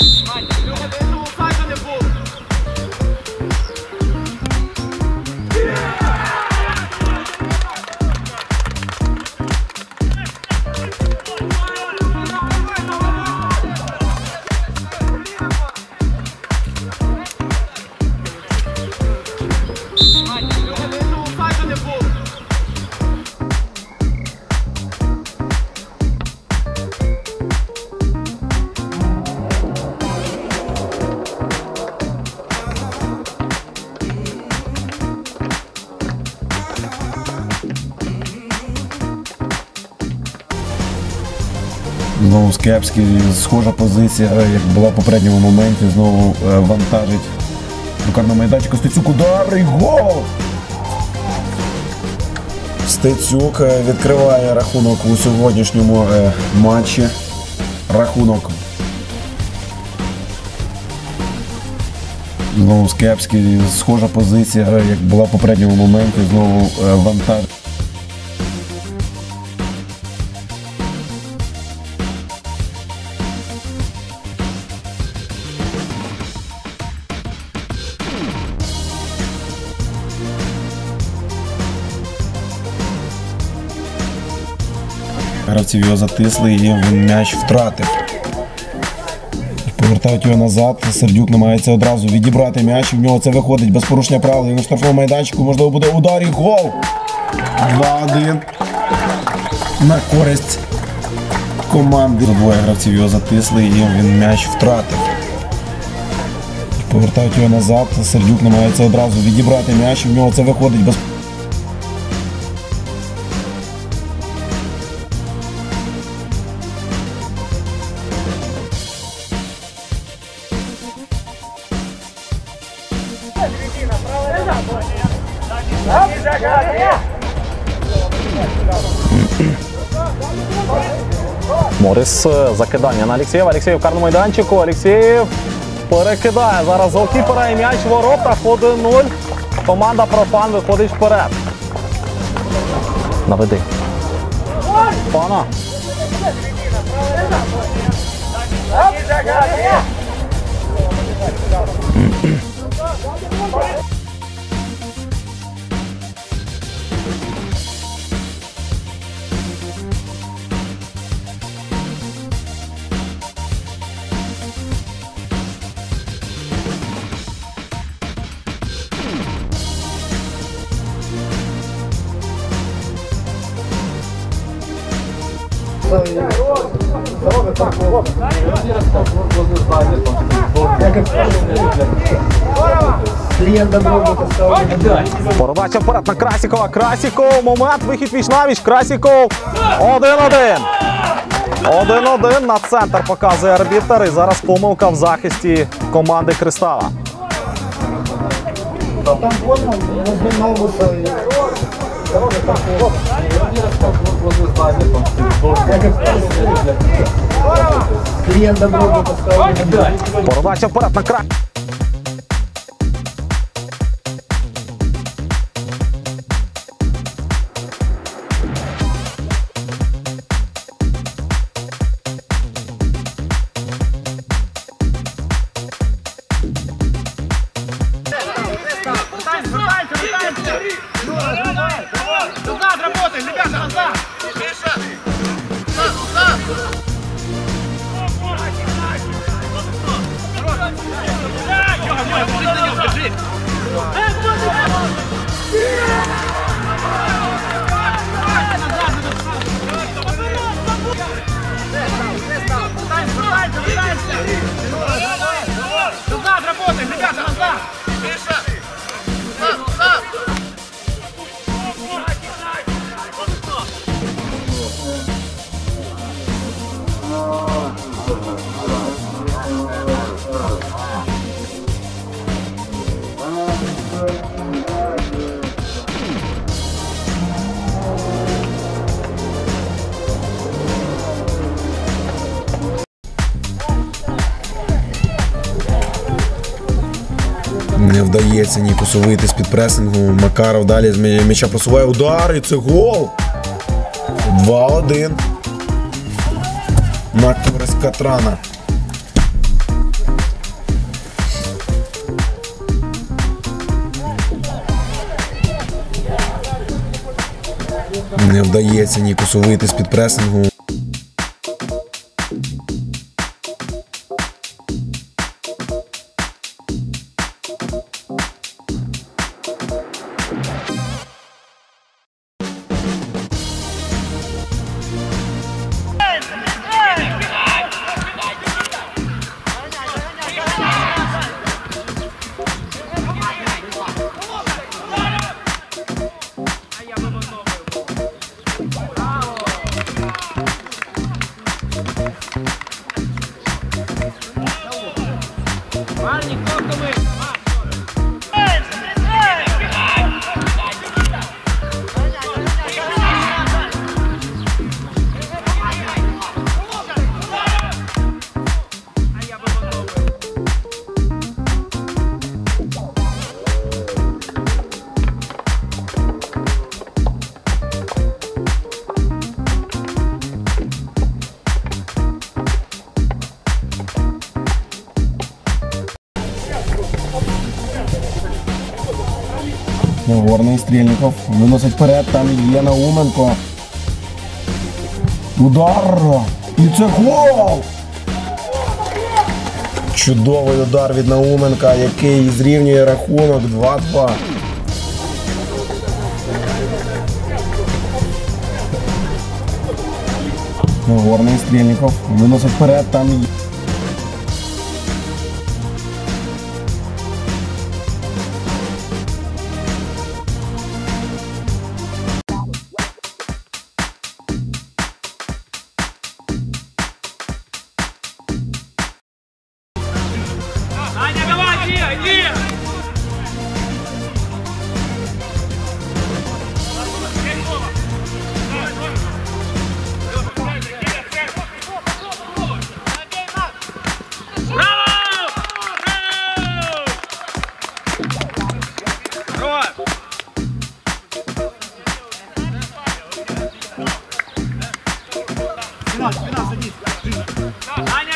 Smart. Знову Скепський, схожа позиція, е, як була в попередньому моменті, знову е, вантажить до карного майданчика. Стецюк удар і гол! Стецюк е, відкриває рахунок у сьогоднішньому матчі. Рахунок. Знову Скепський, схожа позиція, як була в попередньому моменті, знову е, Гравців його затисли і він м'яч втратив. Повертають його назад. Сердюк намагається одразу відібрати м'яч. В нього це виходить без порушення правил. На штрафному майданчику. Можливо, буде удар і гол. 2-1. На користь команди. Двоє гравців його затисли і він м'яч втратив. Повертають його назад. Сердюк намагається одразу відібрати м'яч. В нього це виходить без Морис е, закидання на Алексєєва. Алексєєв в карному майданчику. Алексєєв перекидає. Зараз голкіпера і м'яч в воротах 1-0. Команда Профан виходить вперед. Наведи. Пана. Передача вперед на Красікова. Красіков. Момент. Вихід віч навіч. Красіков. 1-1. 1-1 на центр показує арбітер. І зараз помилка в захисті команди Кристала. Клиент добро поставил. Передача аппарат на Красікова. Не вдається Нікусу вийти з-під пресингу. Макаров далі з м'я- м'яча просуває удар і це гол. 2-1. Натура с Катрана. Не вдається Нікусу вийти з під пресингу Горний Стрільников виносить вперед, там є Науменко. Удар! І це гол! Чудовий удар від Науменка, який зрівнює рахунок 2-2. Горний Стрільников виносить вперед, там є. нет! Спина, спина, садись. Аня!